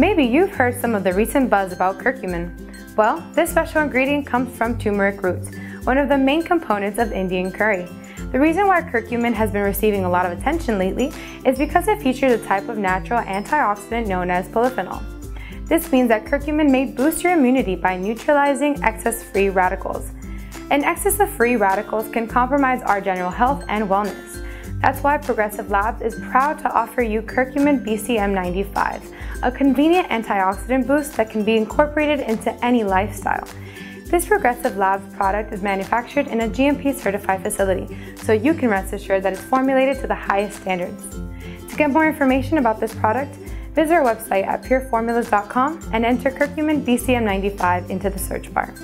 Maybe you've heard some of the recent buzz about curcumin. Well, this special ingredient comes from turmeric roots, one of the main components of Indian curry. The reason why curcumin has been receiving a lot of attention lately is because it features a type of natural antioxidant known as polyphenol. This means that curcumin may boost your immunity by neutralizing excess free radicals. And excess of free radicals can compromise our general health and wellness. That's why Progressive Labs is proud to offer you Curcumin BCM95, a convenient antioxidant boost that can be incorporated into any lifestyle. This Progressive Labs product is manufactured in a GMP certified facility, so you can rest assured that it's formulated to the highest standards. To get more information about this product, visit our website at pureformulas.com and enter curcumin BCM95 into the search bar.